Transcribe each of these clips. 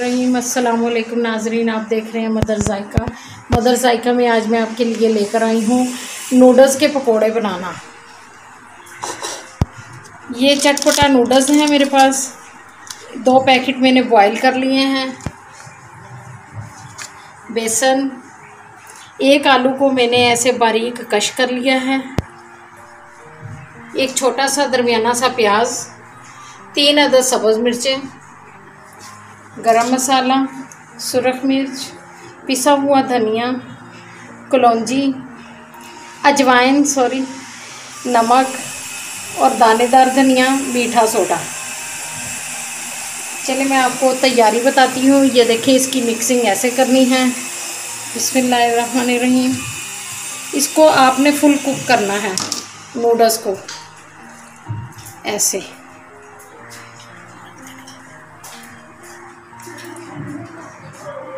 रहीम, अस्सलाम नाजरीन, आप देख रहे हैं मदर जायका। मदर जायका में आज मैं आपके लिए लेकर आई हूँ नूडल्स के पकोड़े बनाना। ये चटपटा नूडल्स हैं मेरे पास। दो पैकेट मैंने बॉईल कर लिए हैं। बेसन। एक आलू को मैंने ऐसे बारीक कश कर लिया है। एक छोटा सा दरमियाना सा प्याज। तीन अदर सब्ज़ मिर्चें। गरम मसाला, सुरख मिर्च, पिसा हुआ धनिया, कलौजी, अजवाइन सॉरी नमक और दानेदार धनिया, मीठा सोडा। चलिए मैं आपको तैयारी बताती हूँ। ये देखिए, इसकी मिक्सिंग ऐसे करनी है। रहीम इसको आपने फुल कुक करना है। नूडल्स को। ऐसे।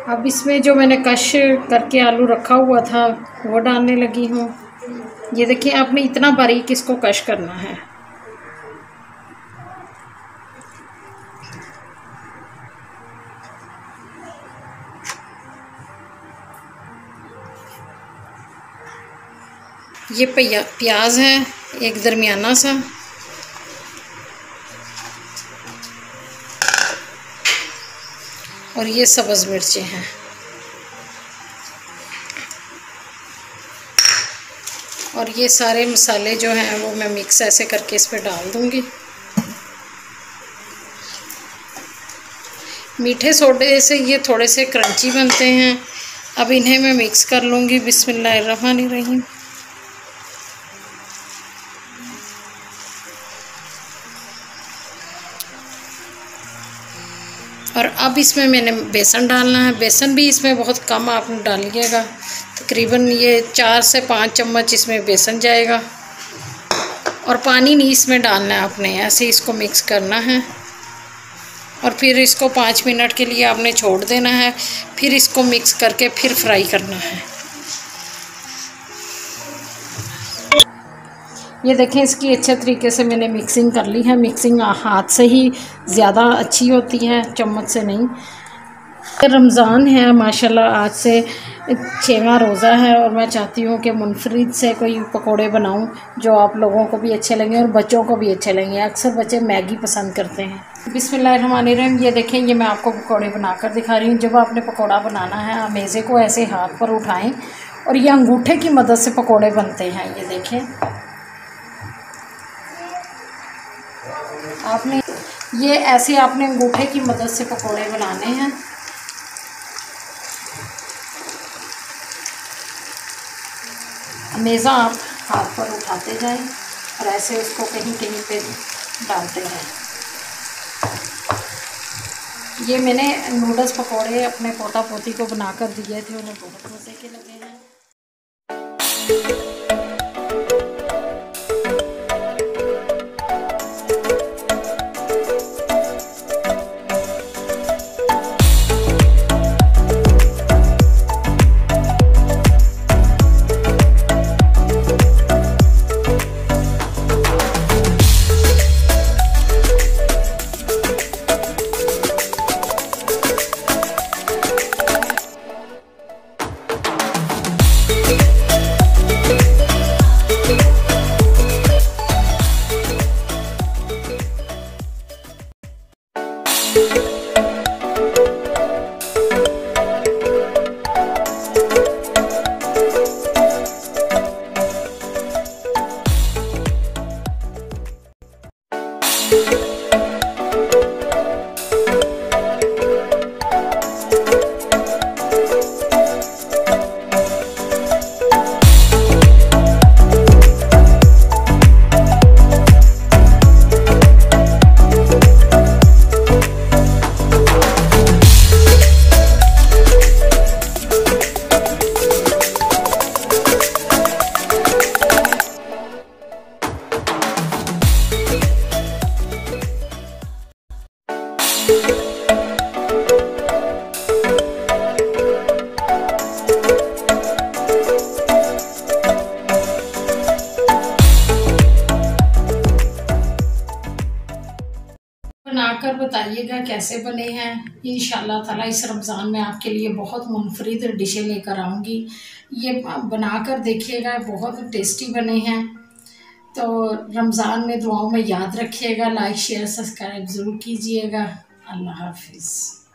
अब इसमें जो मैंने कश करके आलू रखा हुआ था, वो डालने लगी हूँ। ये देखिए, आपने इतना बारीक इसको कश करना है? ये प्याज है, एक दरमियाना सा। और ये सब्ज़ मिर्चें हैं। और ये सारे मसाले जो हैं वो मैं मिक्स ऐसे करके इस पर डाल दूँगी। मीठे सोडे से ये थोड़े से क्रंची बनते हैं। अब इन्हें मैं मिक्स कर लूँगी। बिस्मिल्लाहिर्रहमानिर्रहीम। अब इसमें मैंने बेसन डालना है। बेसन भी इसमें बहुत कम आप डालिएगा। तकरीबन ये चार से पाँच चम्मच इसमें बेसन जाएगा। और पानी नहीं इसमें डालना है आपने। ऐसे इसको मिक्स करना है। और फिर इसको पाँच मिनट के लिए आपने छोड़ देना है। फिर इसको मिक्स करके फिर फ्राई करना है। ये देखें, इसकी अच्छे तरीके से मैंने मिक्सिंग कर ली है। मिक्सिंग हाथ से ही ज़्यादा अच्छी होती है, चम्मच से नहीं। रमज़ान है, माशाल्लाह आज से छवा रोज़ा है और मैं चाहती हूँ कि मुनफरद से कोई पकोड़े बनाऊँ जो आप लोगों को भी अच्छे लगें और बच्चों को भी अच्छे लगें। अक्सर बच्चे मैगी पसंद करते हैं। बिसमीम ये देखें, ये मैं आपको पकोड़े बनाकर दिखा रही हूँ। जब आपने पकोड़ा बनाना है, अमेज़े को ऐसे हाथ पर उठाएँ और ये अंगूठे की मदद से पकोड़े बनते हैं। ये देखें। आपने ये ऐसे आपने अंगूठे की मदद से पकोड़े बनाने हैं। हमेशा आप हाथ पर उठाते जाएँ और ऐसे उसको कहीं कहीं पे डालते रहें ये मैंने नूडल्स पकोड़े अपने पोता पोती को बनाकर दिए थे, उन्हें बहुत मज़े के लगे। बताइएगा कैसे बने हैं। इन ताला इस रमज़ान में आपके लिए बहुत मुनफरद डिशें लेकर आऊँगी। ये बनाकर देखिएगा, बहुत टेस्टी बने हैं। तो रमज़ान में दुआओं में याद रखिएगा, लाइक, शेयर, सब्सक्राइब ज़रूर कीजिएगा। अल्लाह हाफिज़।